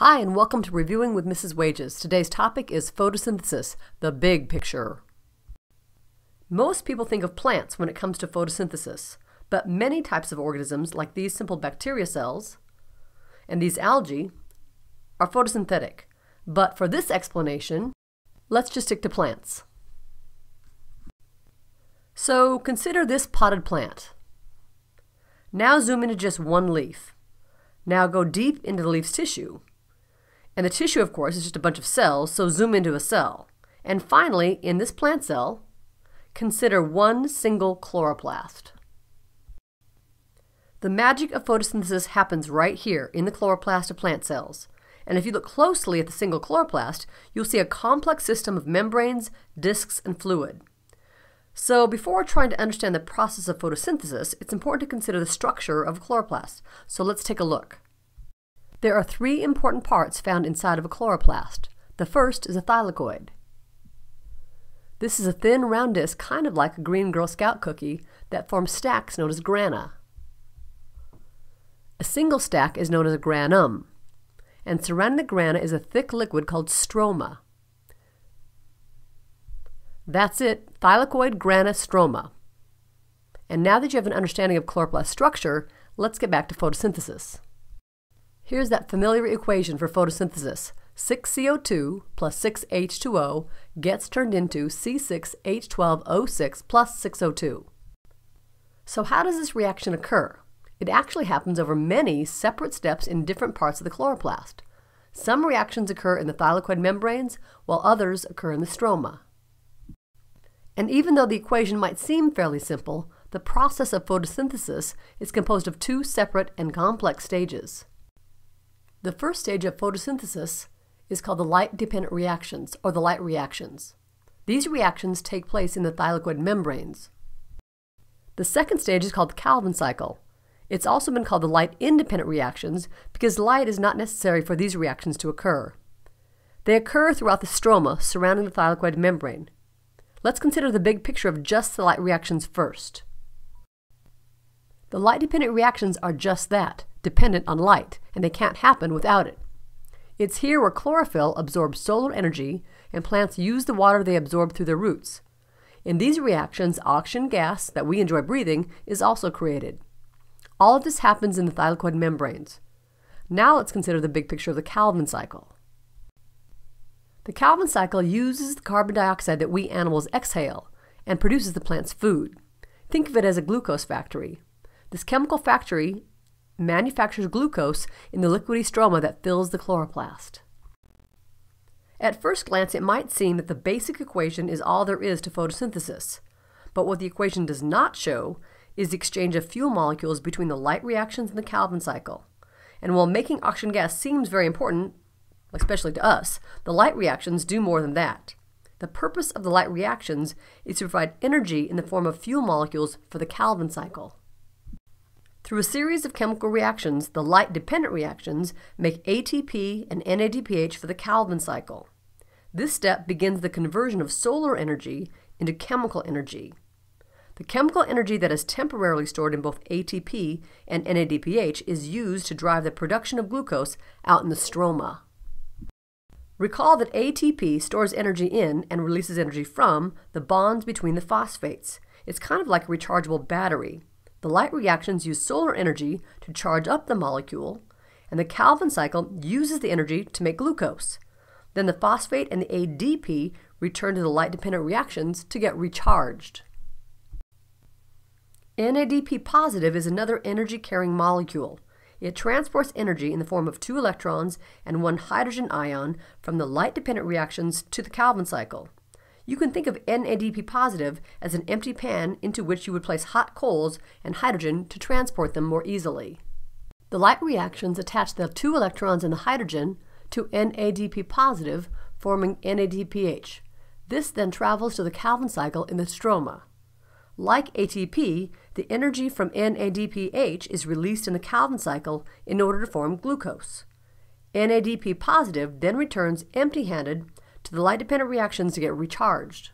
Hi, and welcome to Reviewing with Mrs. Wages. Today's topic is photosynthesis, the big picture. Most people think of plants when it comes to photosynthesis, but many types of organisms, like these simple bacteria cells and these algae, are photosynthetic. But for this explanation, let's just stick to plants. So consider this potted plant. Now zoom into just one leaf. Now go deep into the leaf's tissue and the tissue, of course, is just a bunch of cells, so zoom into a cell. And finally, in this plant cell, consider one single chloroplast. The magic of photosynthesis happens right here in the chloroplast of plant cells. And if you look closely at the single chloroplast, you'll see a complex system of membranes, discs, and fluid. So before trying to understand the process of photosynthesis, it's important to consider the structure of a chloroplast. So let's take a look. There are three important parts found inside of a chloroplast. The first is a thylakoid. This is a thin round disc kind of like a green Girl Scout cookie that forms stacks known as grana. A single stack is known as a granum, and surrounding the grana is a thick liquid called stroma. That's it, thylakoid grana stroma. And now that you have an understanding of chloroplast structure, let's get back to photosynthesis. Here's that familiar equation for photosynthesis. 6CO2 plus 6H2O gets turned into C6H12O6 plus 6O2. So how does this reaction occur? It actually happens over many separate steps in different parts of the chloroplast. Some reactions occur in the thylakoid membranes, while others occur in the stroma. And even though the equation might seem fairly simple, the process of photosynthesis is composed of two separate and complex stages. The first stage of photosynthesis is called the light-dependent reactions, or the light reactions. These reactions take place in the thylakoid membranes. The second stage is called the Calvin cycle. It's also been called the light-independent reactions because light is not necessary for these reactions to occur. They occur throughout the stroma surrounding the thylakoid membrane. Let's consider the big picture of just the light reactions first. The light-dependent reactions are just that dependent on light, and they can't happen without it. It's here where chlorophyll absorbs solar energy and plants use the water they absorb through their roots. In these reactions, oxygen gas that we enjoy breathing is also created. All of this happens in the thylakoid membranes. Now let's consider the big picture of the Calvin cycle. The Calvin cycle uses the carbon dioxide that we animals exhale and produces the plant's food. Think of it as a glucose factory. This chemical factory manufactures glucose in the liquidy stroma that fills the chloroplast. At first glance, it might seem that the basic equation is all there is to photosynthesis. But what the equation does not show is the exchange of fuel molecules between the light reactions and the Calvin cycle. And while making oxygen gas seems very important, especially to us, the light reactions do more than that. The purpose of the light reactions is to provide energy in the form of fuel molecules for the Calvin cycle. Through a series of chemical reactions, the light-dependent reactions make ATP and NADPH for the Calvin cycle. This step begins the conversion of solar energy into chemical energy. The chemical energy that is temporarily stored in both ATP and NADPH is used to drive the production of glucose out in the stroma. Recall that ATP stores energy in and releases energy from the bonds between the phosphates. It's kind of like a rechargeable battery. The light reactions use solar energy to charge up the molecule, and the Calvin cycle uses the energy to make glucose. Then the phosphate and the ADP return to the light-dependent reactions to get recharged. NADP positive is another energy-carrying molecule. It transports energy in the form of two electrons and one hydrogen ion from the light-dependent reactions to the Calvin cycle. You can think of NADP positive as an empty pan into which you would place hot coals and hydrogen to transport them more easily. The light reactions attach the two electrons in the hydrogen to NADP positive, forming NADPH. This then travels to the Calvin cycle in the stroma. Like ATP, the energy from NADPH is released in the Calvin cycle in order to form glucose. NADP positive then returns empty-handed to the light-dependent reactions to get recharged.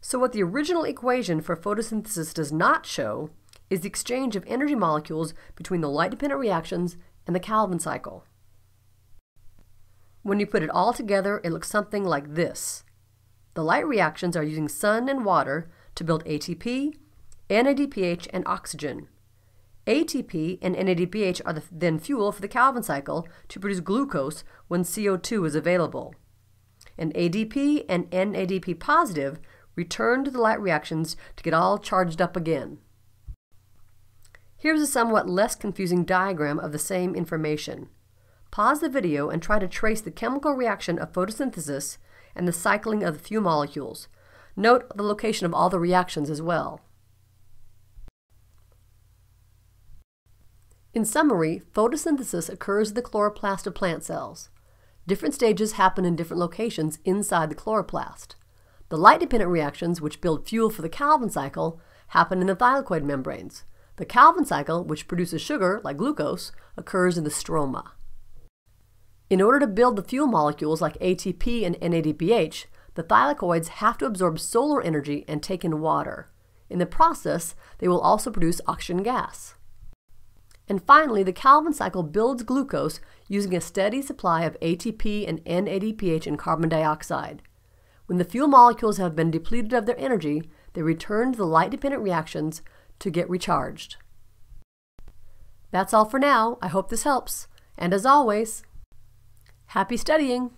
So what the original equation for photosynthesis does not show is the exchange of energy molecules between the light-dependent reactions and the Calvin cycle. When you put it all together, it looks something like this. The light reactions are using sun and water to build ATP, NADPH, and oxygen. ATP and NADPH are the, then fuel for the Calvin cycle to produce glucose when CO2 is available. And ADP and NADP positive return to the light reactions to get all charged up again. Here's a somewhat less confusing diagram of the same information. Pause the video and try to trace the chemical reaction of photosynthesis and the cycling of the few molecules. Note the location of all the reactions as well. In summary, photosynthesis occurs in the chloroplast of plant cells. Different stages happen in different locations inside the chloroplast. The light-dependent reactions, which build fuel for the Calvin cycle, happen in the thylakoid membranes. The Calvin cycle, which produces sugar, like glucose, occurs in the stroma. In order to build the fuel molecules like ATP and NADPH, the thylakoids have to absorb solar energy and take in water. In the process, they will also produce oxygen gas. And finally, the Calvin cycle builds glucose using a steady supply of ATP and NADPH and carbon dioxide. When the fuel molecules have been depleted of their energy, they return to the light-dependent reactions to get recharged. That's all for now. I hope this helps. And as always, happy studying!